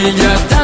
clignotant